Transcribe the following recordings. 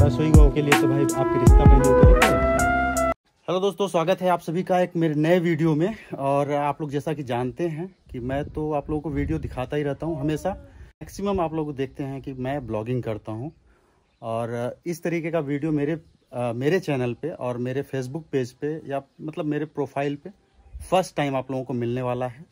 आपके रिश्ता पहले उतरेगा हेलो दोस्तों स्वागत है आप सभी का एक मेरे नए वीडियो में। और आप लोग जैसा कि जानते हैं कि मैं तो आप लोगों को वीडियो दिखाता ही रहता हूँ हमेशा। मैक्सिमम आप लोग देखते हैं कि मैं ब्लॉगिंग करता हूँ। और इस तरीके का वीडियो मेरे आ, मेरे चैनल पे और मेरे फेसबुक पेज पे या मतलब मेरे प्रोफ़ाइल पे फ़र्स्ट टाइम आप लोगों को मिलने वाला है।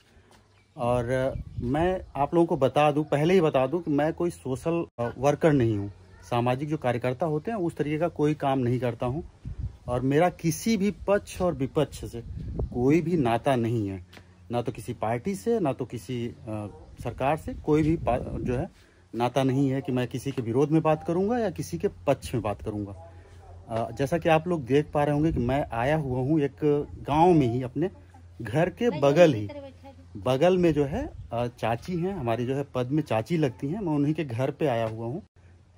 और मैं आप लोगों को बता दूँ पहले ही बता दूँ कि मैं कोई सोशल वर्कर नहीं हूँ। सामाजिक जो कार्यकर्ता होते हैं उस तरीके का कोई काम नहीं करता हूँ। और मेरा किसी भी पक्ष और विपक्ष से कोई भी नाता नहीं है। ना तो किसी पार्टी से ना तो किसी आ, सरकार से कोई भी जो है नाता नहीं है कि मैं किसी के विरोध में बात करूँगा या किसी के पक्ष में बात करूँगा। जैसा कि आप लोग देख पा रहे होंगे कि मैं आया हुआ हूँ एक गाँव में ही अपने घर के बगल ही। बगल में जो है चाची हैं हमारी जो है पद में चाची लगती हैं मैं उन्हीं के घर पे आया हुआ हूँ।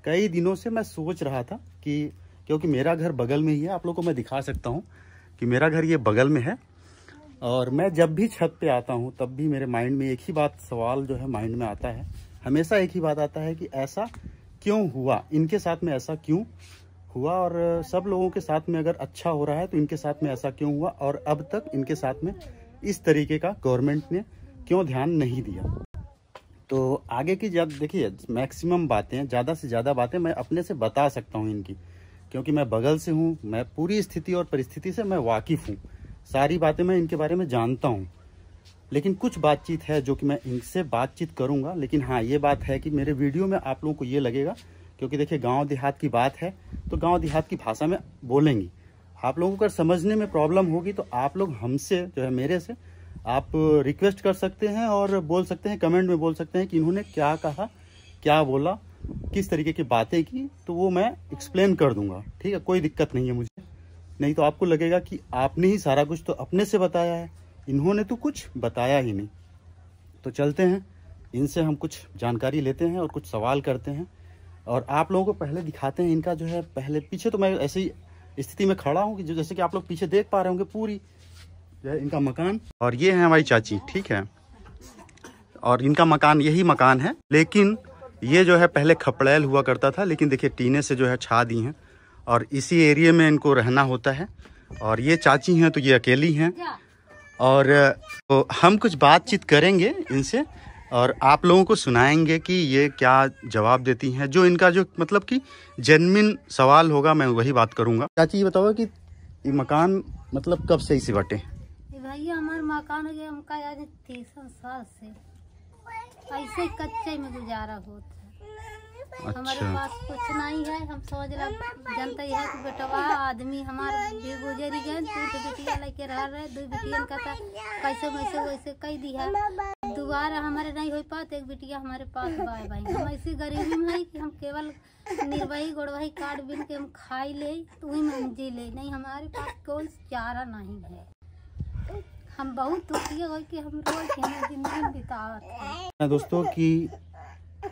कई दिनों से मैं सोच रहा था कि, क्योंकि मेरा घर बगल में ही है, आप लोग को मैं दिखा सकता हूँ कि मेरा घर ये बगल में है। और मैं जब भी छत पे आता हूँ, तब भी मेरे माइंड में एक ही बात, सवाल जो है माइंड में आता है। हमेशा एक ही बात आता है कि ऐसा क्यों हुआ? इनके साथ में ऐसा क्यों हुआ? और सब लोगों के साथ में अगर अच्छा हो रहा है तो इनके साथ में ऐसा क्यों हुआ? और अब तक इनके साथ में इस तरीके का गवर्नमेंट ने क्यों ध्यान नहीं दिया? तो आगे की जब, देखिए मैक्सिमम बातें, ज़्यादा से ज़्यादा बातें मैं अपने से बता सकता हूँ इनकी, क्योंकि मैं बगल से हूँ, मैं पूरी स्थिति और परिस्थिति से मैं वाकिफ़ हूँ। सारी बातें मैं इनके बारे में जानता हूँ। लेकिन कुछ बातचीत है जो कि मैं इनसे बातचीत करूँगा, लेकिन हाँ ये बात है कि मेरे वीडियो में आप लोगों को ये लगेगा, क्योंकि देखिए, गाँव देहात की बात है तो गाँव देहात की भाषा में बोलेंगी। आप लोगों को अगर समझने में प्रॉब्लम होगी तो आप लोग हमसे, जो है मेरे से आप रिक्वेस्ट कर सकते हैं और बोल सकते हैं कमेंट में बोल सकते हैं कि इन्होंने क्या कहा, क्या बोला, किस तरीके की बातें की तो वो मैं एक्सप्लेन कर दूँगा। ठीक है? कोई दिक्कत नहीं है मुझे। नहीं तो आपको लगेगा कि आपने ही सारा कुछ तो अपने से बताया है। इन्होंने तो कुछ बताया ही नहीं। तो चलते हैं। इनसे हम कुछ जानकारी लेते हैं और कुछ सवाल करते हैं। और आप लोगों को पहले दिखाते हैं इनका जो है, पहले पीछे तो मैं ऐसी स्थिति में खड़ा हूँ कि जैसे कि आप लोग पीछे देख पा रहे होंगे पूरी। इनका मकान। और ये है हमारी चाची, ठीक है? और इनका मकान यही मकान है, लेकिन ये जो है पहले खपड़ैल हुआ करता था, लेकिन देखिए टीने से जो है छा दी हैं। और इसी एरिए में इनको रहना होता है। और ये चाची हैं तो ये अकेली हैं। और तो हम कुछ बातचीत करेंगे इनसे, और आप लोगों को सुनाएँगे कि ये क्या जवाब देती हैं। जो इनका जो मतलब कि जेनमिन सवाल होगा, मैं वही बात करूँगा। चाची, ये बताओ कि ये मकान मतलब कब से इसी बटे? भैया हमारे मकान हो गया हमका आज तीस साल से। ऐसे कच्चे में गुजारा होता अच्छा। हमारे पास कुछ नहीं है हम सोच जनता है कि बेटवा आदमी हमारे बेगुजरी गए दो बेटिया लेके रह रहे दो बेटियन का था कैसे वैसे वैसे कह दिया दोबारा हमारे नहीं हो पाते एक बेटिया हमारे पास बाय भाई। हम ऐसी गरीबी में है कि हम केवल निर्वाही गोड़वाही काट बिन के हम खाई ले तो वही में जी ले। नहीं हमारे पास कोई चारा नहीं है। हम बहुत दुखी हो कि हम रोज ज़िंदगी दोस्तों की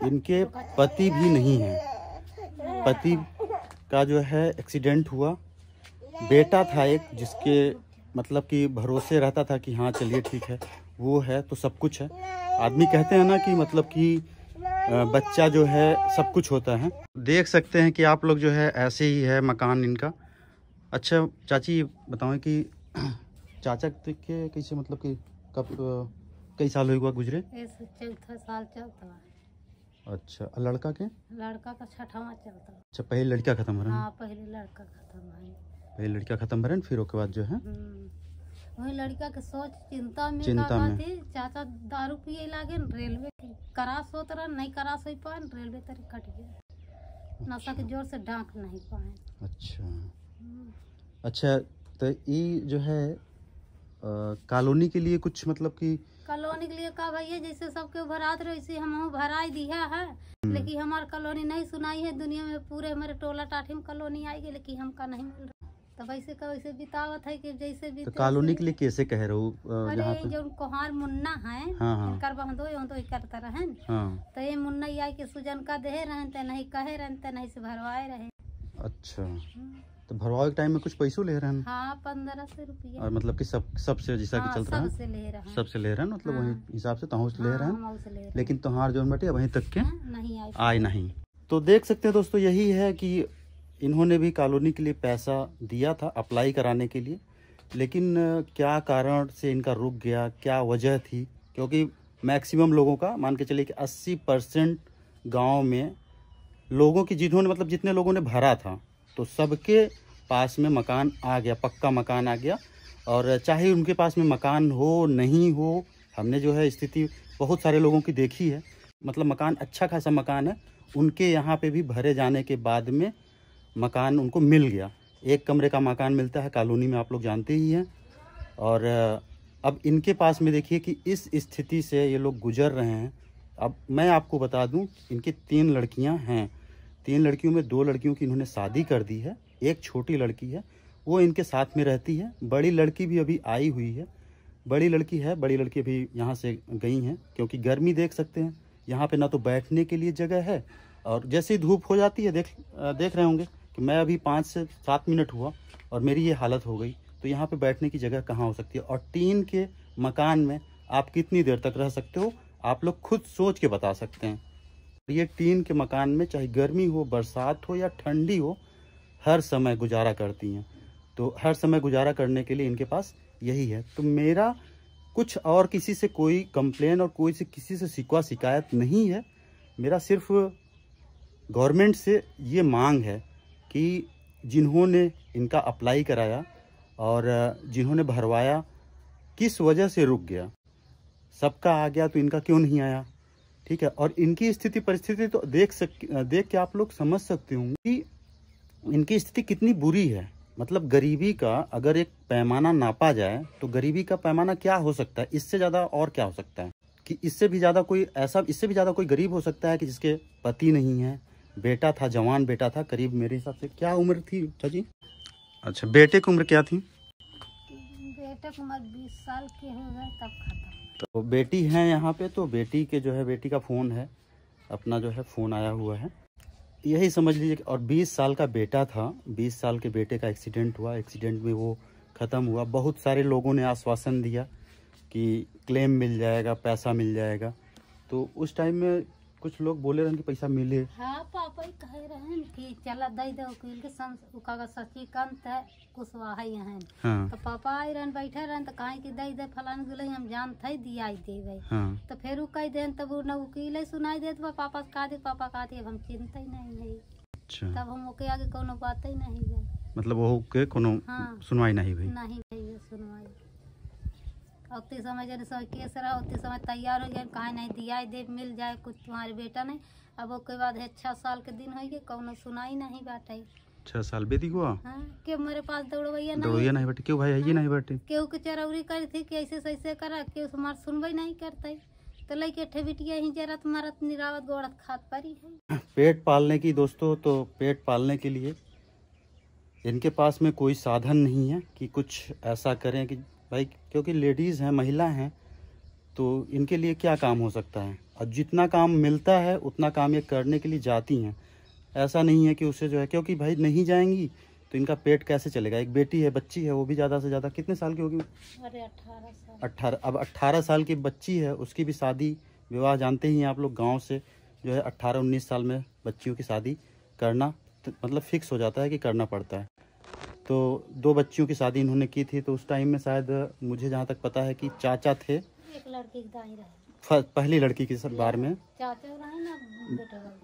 इनके पति भी नहीं है। पति का जो है एक्सीडेंट हुआ। बेटा था एक जिसके मतलब कि भरोसे रहता था कि हाँ चलिए ठीक है, वो है तो सब कुछ है। आदमी कहते हैं ना कि मतलब कि बच्चा जो है सब कुछ होता है। देख सकते हैं कि आप लोग जो है ऐसे ही है मकान इनका। अच्छा चाची, बताओ कि चाचा के कैसे मतलब कि कब कई साल हुआ गुजरे? चौथा साल चलता अच्छा लड़का के? लड़का का छठवा चलता अच्छा पहले लड़का खत्म हो रहा हाँ? पहले लड़का खत्म है पहले लड़का खत्म हो फिर उसके बाद जो है? हम्म। वही लड़का के सोच चिंता में चिंता में। चाचा दारू पिए लागे रेलवे करास होत रहा नहीं करास हो पाए रेलवे तरी कट गया। नशा के ज़ोर से डांक नहीं पाए। अच्छा। हम्म। अच्छा तो ये जो है कॉलोनी के लिए कुछ मतलब कि कॉलोनी के लिए का भैया जैसे सबके भरात रहे वैसे हम भराई दिया है हम्म। लेकिन हमारे कॉलोनी नहीं सुनाई है दुनिया में पूरे हमारे टोला टाठी में कॉलोनी आई गई लेकिन हमका नहीं मिल रहा तो वैसे का वैसे बितावत है कि जैसे भी तो कॉलोनी के लिए कैसे कह रहे हो अरे जो कोहार मुन्ना है हाँ, हाँ। कर बंदो तो करता रहे हाँ। तो ये मुन्ना आई के सुजन का दे रहे नहीं कहे रहे नहीं से भरवाए रहे अच्छा हम्म। तो भरवाओ के टाइम में कुछ पैसों ले रहे हैं। हाँ पंद्रह सौ रुपया। और मतलब कि सब सबसे जैसा हाँ, कि चल रहा है। सबसे ले रहे हैं। मतलब हाँ, वही हिसाब से तहु ले रहे हैं हाँ, लेकिन तुम्हार जो बटे वहीं तक के हाँ, नहीं आए। नहीं। तो देख सकते हैं दोस्तों यही है कि इन्होंने भी कॉलोनी के लिए पैसा दिया था अप्लाई कराने के लिए लेकिन क्या कारण से इनका रुक गया क्या वजह थी? क्योंकि मैक्सिमम लोगों का मान के चलिए कि 80 परसेंट गाँव में लोगों की जिन्होंने मतलब जितने लोगों ने भरा था तो सबके पास में मकान आ गया, पक्का मकान आ गया। और चाहे उनके पास में मकान हो, नहीं हो, हमने जो है स्थिति बहुत सारे लोगों की देखी है। मतलब मकान अच्छा खासा मकान है, उनके यहाँ पे भी भरे जाने के बाद में मकान उनको मिल गया। एक कमरे का मकान मिलता है, कॉलोनी में आप लोग जानते ही हैं। और, अब इनके पास में देखिए कि इस स्थिति से ये लोग गुजर रहे हैं। अब मैं आपको बता दूँ, इनकी तीन लड़कियाँ हैं। तीन लड़कियों में दो लड़कियों की इन्होंने शादी कर दी है, एक छोटी लड़की है, वो इनके साथ में रहती है, बड़ी लड़की भी अभी आई हुई है, बड़ी लड़की है, बड़ी लड़की अभी यहाँ से गई हैं, क्योंकि गर्मी देख सकते हैं, यहाँ पे ना तो बैठने के लिए जगह है, और जैसे ही धूप हो जाती है, देख देख रहे होंगे कि मैं अभी पाँच से सात मिनट हुआ, और मेरी ये हालत हो गई तो यहाँ पे बैठने की जगह कहाँ हो सकती है? और टीन के मकान में आप कितनी देर तक रह सकते हो? आप लोग खुद सोच के बता सकते हैं। ये टीन के मकान में, चाहे गर्मी हो, बरसात हो या ठंडी हो, हर समय गुजारा करती हैं। तो हर समय गुजारा करने के लिए इनके पास यही है। तो मेरा कुछ और किसी से कोई कंप्लेन और कोई से किसी से शिकवा शिकायत नहीं है। मेरा सिर्फ़ गवर्नमेंट से ये मांग है कि जिन्होंने इनका अप्लाई कराया और जिन्होंने भरवाया, किस वजह से रुक गया? सबका आ गया तो इनका क्यों नहीं आया? ठीक है? और इनकी स्थिति परिस्थिति तो देख सक, देख के आप लोग समझ सकते होंगे कि इनकी स्थिति कितनी बुरी है। मतलब गरीबी का अगर एक पैमाना नापा जाए तो गरीबी का पैमाना क्या हो सकता है? इससे ज़्यादा और क्या हो सकता है? कि इससे भी ज़्यादा कोई ऐसा, इससे भी ज़्यादा कोई गरीब हो सकता है कि जिसके पति नहीं है, बेटा था, जवान बेटा था, करीब मेरे हिसाब से क्या उम्र थी जी अच्छा बेटे की उम्र क्या थी? बेटे की उम्र बीस साल की हो गए तब खत्म। तो बेटी है यहाँ पे तो बेटी के जो है, बेटी का फ़ोन है। अपना जो है, फ़ोन आया हुआ है। यही समझ लीजिए और 20 साल का बेटा था। 20 साल के बेटे का एक्सीडेंट हुआ। एक्सीडेंट में वो ख़त्म हुआ। बहुत सारे लोगों ने आश्वासन दिया कि क्लेम मिल जाएगा, पैसा मिल जाएगा। तो उस टाइम में कुछ लोग बोले रहे कि पैसा मिले। हाँ पापा ही कह रहे हैं कि चला दे दो वकील के उका सचिकांत है कुशवाहा यहाँ हाँ। तो पापा आए रहन बैठे रहन तो कहे कि दे दे फलान गुले हम जान जानते दिया देवे। हाँ। तो फिर कह दे तब न वकील सुनाई दे तो पापा का दे पापा का दे हम चिंता ही नहीं है। अच्छा। तब हम ओके आगे कोनो बात ही नहीं है। मतलब वो के कोनो हाँ। सुनवाई नहीं हुई नहीं सुनवाई। उतने समय जब सब केस रहा उतने समय तैयार हो गए कहा नहीं दिया दे मिल जाए कुछ तुम्हारे बेटा नहीं अब उसके बाद है छह साल के दिन हो गए कौन सुनाई नहीं बाटे छह साल बेटी को हाँ के मेरे पास दौड़वैया नहीं। दौड़वैया नहीं बैठे क्यों भाई है हाँ? नहीं बैठे क्यों के चरौरी करी थी कि ऐसे ऐसे करा क्यों तुम्हार सुनवाई नहीं करते। तो लेके ठे बिटिया ही जरत मरत निरावत गोड़त खात परी है। पेट पालने की दोस्तों तो पेट पालने के लिए इनके पास में कोई साधन नहीं है कि कुछ ऐसा करें कि भाई क्योंकि लेडीज़ हैं महिला हैं तो इनके लिए क्या काम हो सकता है? और जितना काम मिलता है उतना काम ये करने के लिए जाती हैं। ऐसा नहीं है कि उससे जो है क्योंकि भाई नहीं जाएँगी तो इनका पेट कैसे चलेगा? एक बेटी है बच्ची है वो भी ज़्यादा से ज़्यादा कितने साल की होगी? अरे साल। अट्ठारह अब अट्ठारह साल की बच्ची है उसकी भी शादी विवाह जानते ही हैं आप लोग गाँव से जो है अट्ठारह उन्नीस साल में बच्चियों की शादी करना तो मतलब फिक्स हो जाता है कि करना पड़ता है। तो दो बच्चियों की शादी इन्होंने की थी तो उस टाइम में शायद मुझे जहाँ तक पता है कि चाचा थे। एक लड़की पहली लड़की की बार में।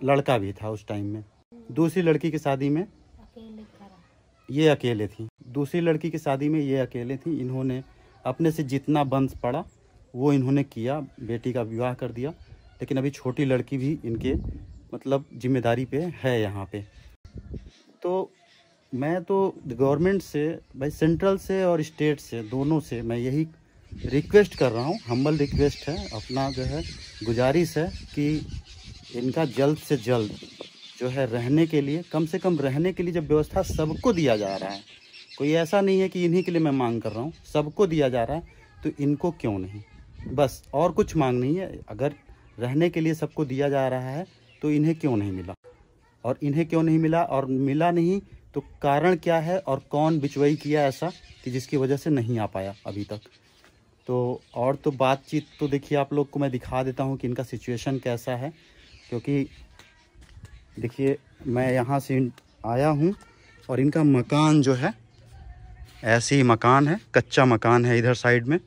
लड़का भी था उस टाइम में। दूसरी लड़की की शादी में ये अकेले थी। दूसरी लड़की की शादी में ये अकेले थी। इन्होंने अपने से जितना वंश पड़ा वो इन्होंने किया बेटी का विवाह कर दिया। लेकिन अभी छोटी लड़की भी इनके मतलब ज़िम्मेदारी पे है यहाँ पे। तो मैं तो गवर्नमेंट से, भाई सेंट्रल से और स्टेट से, दोनों से मैं यही रिक्वेस्ट कर रहा हूँ हम्बल रिक्वेस्ट है, अपना जो है गुजारिश है कि इनका जल्द से जल्द जो है रहने के लिए, कम से कम रहने के लिए जब व्यवस्था सबको दिया जा रहा है, कोई ऐसा नहीं है कि इन्हीं के लिए मैं मांग कर रहा हूँ, सबको दिया जा रहा है तो इनको क्यों नहीं? बस और कुछ मांग नहीं है, अगर रहने के लिए सबको दिया जा रहा है तो इन्हें क्यों नहीं मिला? और इन्हें क्यों नहीं मिला? और मिला नहीं तो कारण क्या है और कौन बिचवई किया ऐसा कि जिसकी वजह से नहीं आ पाया अभी तक? तो और तो बातचीत तो देखिए आप लोग को मैं दिखा देता हूँ कि इनका सिचुएशन कैसा है, क्योंकि देखिए मैं यहाँ से आया हूँ और इनका मकान जो है, ऐसे ही मकान है, कच्चा मकान है इधर साइड में।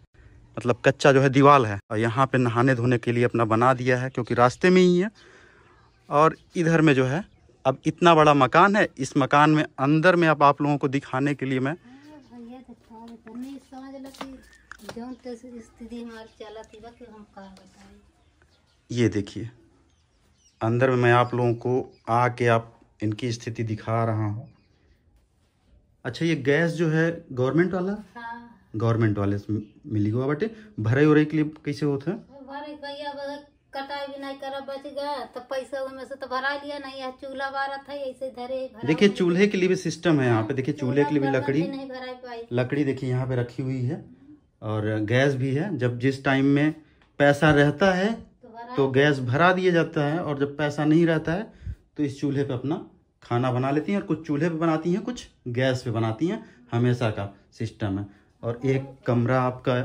मतलब कच्चा जो है दीवार है। और यहाँ पे नहाने धोने के लिए अपना बना दिया है, क्योंकि रास्ते में ही है। और इधर में जो है अब इतना बड़ा मकान है इस मकान में अंदर में अब आप लोगों को दिखाने के लिए मैं ये देखिए अंदर में मैं आप लोगों को आके आप इनकी स्थिति दिखा रहा हूँ। अच्छा ये गैस जो है गवर्नमेंट वाला? हाँ। गवर्नमेंट वाले से मिली हुआ बटे भरे उरे के लिए कैसे होता है? कटाई भी नहीं करा बच गया तो पैसा उनमें से तो भरा लिया नहीं है चूल्हा बारह था ऐसे धरे देखिए चूल्हे के लिए भी सिस्टम है यहाँ पे। देखिए चूल्हे के लिए भी लकड़ी नहीं भरा पाई। लकड़ी देखिए यहाँ पे रखी हुई है। और गैस भी है। जब जिस टाइम में पैसा रहता है तो तो गैस भरा दिया जाता है। और जब पैसा नहीं रहता है तो इस चूल्हे पे अपना खाना बना लेती हैं। और कुछ चूल्हे पे बनाती हैं कुछ गैस पे बनाती हैं। हमेशा का सिस्टम है। और एक कमरा आपका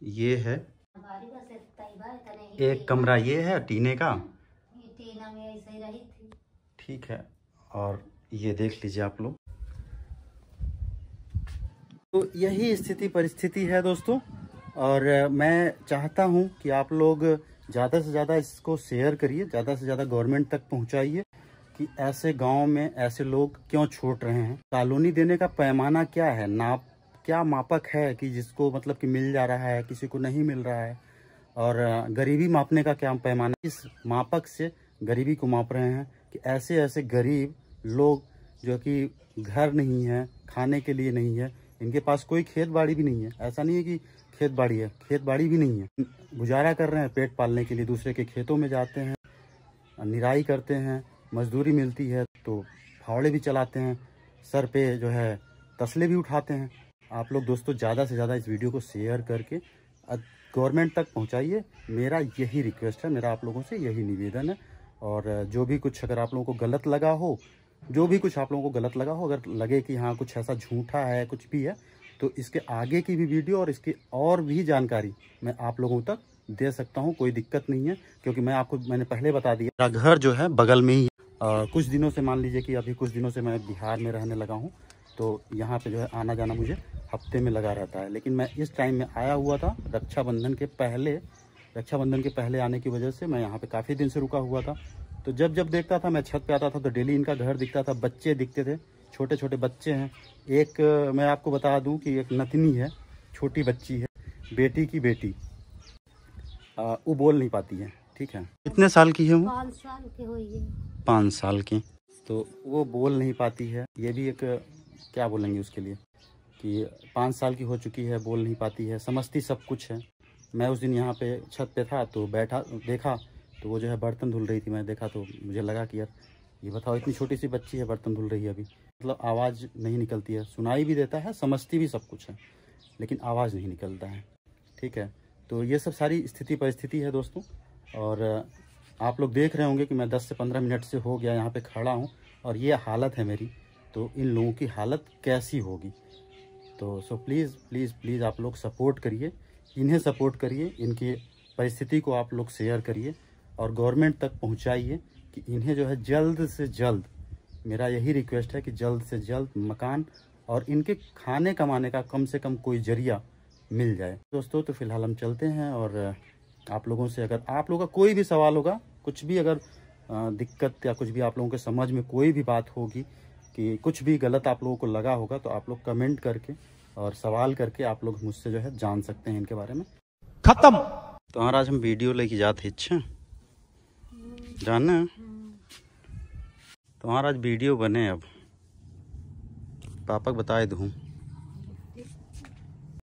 ये है। एक कमरा ये है टीने का? ठीक है और ये देख लीजिए आप लोग। तो यही स्थिति परिस्थिति है दोस्तों और मैं चाहता हूँ कि आप लोग ज़्यादा से ज़्यादा इसको शेयर करिए ज़्यादा से ज़्यादा गवर्नमेंट तक पहुंचाइए कि ऐसे गाँव में ऐसे लोग क्यों छोड़ रहे हैं। कॉलोनी देने का पैमाना क्या है? नाप क्या मापक है कि जिसको मतलब कि मिल जा रहा है, किसी को नहीं मिल रहा है? और गरीबी मापने का क्या पैमाना इस मापक से गरीबी को माप रहे हैं कि ऐसे ऐसे गरीब लोग जो कि घर नहीं है, खाने के लिए नहीं है, इनके पास कोई खेत बाड़ी भी नहीं है। ऐसा नहीं है कि खेत बाड़ी है खेत बाड़ी भी नहीं है। गुजारा कर रहे हैं पेट पालने के लिए, दूसरे के खेतों में जाते हैं, निराई करते हैं, मजदूरी मिलती है तो फावड़े भी चलाते हैं, सर पे जो है तसले भी उठाते हैं। आप लोग दोस्तों ज़्यादा से ज़्यादा इस वीडियो को शेयर करके गवर्नमेंट तक पहुँचाइए। मेरा यही रिक्वेस्ट है, मेरा आप लोगों से यही निवेदन है। और जो भी कुछ अगर आप लोगों को गलत लगा हो, जो भी कुछ आप लोगों को गलत लगा हो, अगर लगे कि हाँ कुछ ऐसा झूठा है, कुछ भी है तो इसके आगे की भी वीडियो और इसकी और भी जानकारी मैं आप लोगों तक दे सकता हूँ, कोई दिक्कत नहीं है, क्योंकि मैं आपको, मैंने पहले बता दिया। मेरा घर जो है बगल में ही है। कुछ दिनों से मान लीजिए कि अभी कुछ दिनों से मैं बिहार में रहने लगा हूँ। तो यहाँ पे जो है आना जाना मुझे हफ़्ते में लगा रहता है। लेकिन मैं इस टाइम में आया हुआ था रक्षाबंधन के पहले रक्षाबंधन के पहले आने की वजह से मैं यहाँ पे काफ़ी दिन से रुका हुआ था। तो जब जब देखता था मैं छत पे आता था तो डेली इनका घर दिखता था बच्चे दिखते थे छोटे छोटे बच्चे हैं। एक मैं आपको बता दूँ कि एक नतनी है छोटी बच्ची है बेटी की बेटी। अ, वो बोल नहीं पाती है ठीक है? कितने साल की है वो? पाँच साल के हुई है पाँच साल की। तो वो बोल नहीं पाती है। ये भी एक क्या बोलेंगे उसके लिए? कि पाँच साल की हो चुकी है, बोल नहीं पाती है, समझती सब कुछ है। मैं उस दिन यहाँ पे छत पे था तो बैठा, देखा तो वो जो है बर्तन धुल रही थी मैं, देखा तो मुझे लगा कि यार, ये बताओ, इतनी छोटी सी बच्ची है, बर्तन धुल रही है अभी। मतलब आवाज़ नहीं निकलती है, सुनाई भी देता है, समझती भी सब कुछ है, लेकिन आवाज़ नहीं निकलता है। ठीक है तो ये सब सारी स्थिति परिस्थिति है दोस्तों, और आप लोग देख रहे होंगे कि मैं 10 से 15 मिनट से हो गया यहाँ पे खड़ा हूँ, और ये हालत है मेरी। तो इन लोगों की हालत कैसी होगी? तो सो प्लीज़ प्लीज़ प्लीज़ आप लोग सपोर्ट करिए। इन्हें सपोर्ट करिए, इनकी परिस्थिति को आप लोग शेयर करिए और गवर्नमेंट तक पहुंचाइए कि इन्हें जो है जल्द से जल्द, मेरा यही रिक्वेस्ट है कि जल्द से जल्द मकान और इनके खाने कमाने का कम से कम कोई ज़रिया मिल जाए। दोस्तों तो फ़िलहाल हम चलते हैं और आप लोगों से अगर, आप लोगों का कोई भी सवाल होगा, कुछ भी अगर दिक्कत या कुछ भी आप लोगों के समझ में कोई भी बात होगी कि कुछ भी गलत आप लोगों को लगा होगा तो आप लोग कमेंट करके और सवाल करके आप लोग मुझसे जो है जान सकते हैं इनके बारे में। खत्म। तो आज हम वीडियो लेके जाते अच्छा? जाना है? तो आज वीडियो बने अब। पापा को बताए दूँ।